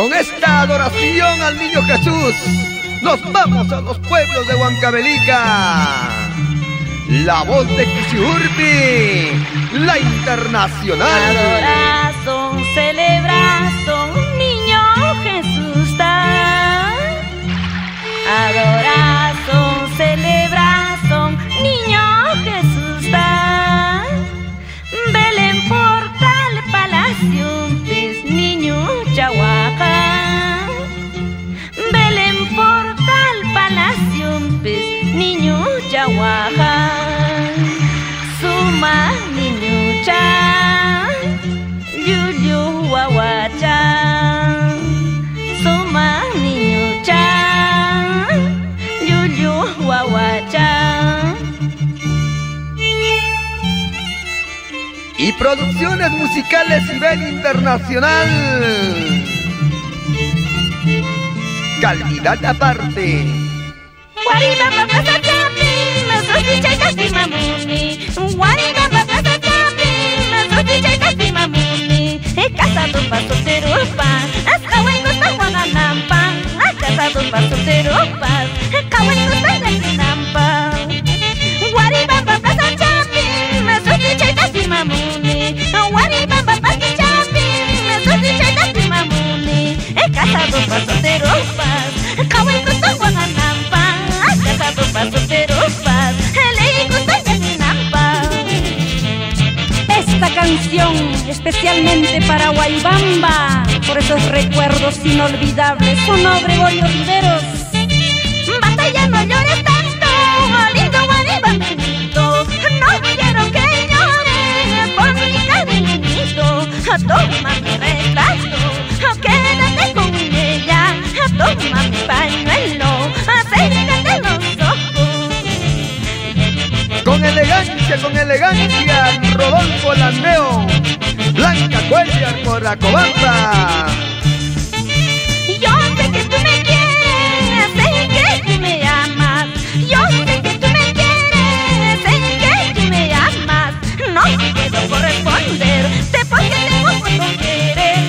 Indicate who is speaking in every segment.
Speaker 1: Con esta adoración al niño Jesús, nos vamos a los pueblos de Huancavelica. La voz de Kisiurbi, la internacional.
Speaker 2: Niño Chahuaca. Suma, niño cha, yuyu wawacha. Suma, niño cha, yuyu wawacha.
Speaker 1: Y producciones musicales nivel internacional. Calidad aparte.
Speaker 2: Casado paso terupa,
Speaker 3: especialmente para Guaybamba, por esos recuerdos inolvidables, son Gregorio Riveros.
Speaker 2: Batalla no llores tanto, lindo guaribamento. No quiero que llores por mi cariñito. Toma mi retrato, quédate con ella. Toma mi pañuelo, acércate los ojos.
Speaker 1: Con elegancia, con elegancia, Rodolfo Landeo. Blanca Cuellar por Acobamba.
Speaker 2: Yo sé que tú me quieres, sé que tú me amas. Yo sé que tú me quieres, sé que tú me amas. No puedo corresponderte porque tengo cuanto querer.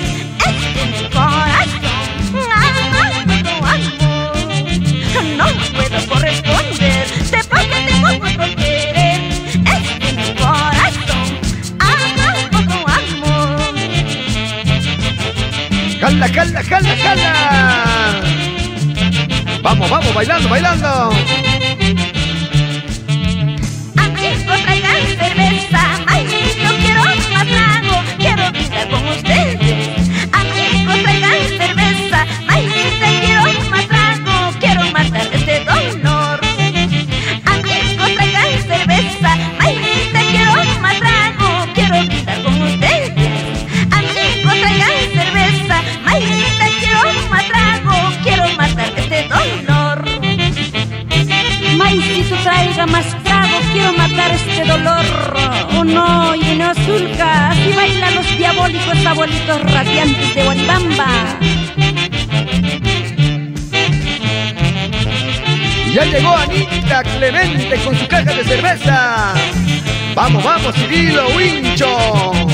Speaker 2: Es en mi corazón, amas tu amor. No puedo corresponderte porque
Speaker 1: Jala, jala, jala, jala. Vamos, vamos, bailando, bailando.
Speaker 3: Este dolor. Oh no, y no azulca, así bailan los diabólicos abuelitos radiantes de Guaribamba.
Speaker 1: Ya llegó Anita Clemente con su caja de cerveza. Vamos, vamos, Cirilo Wincho.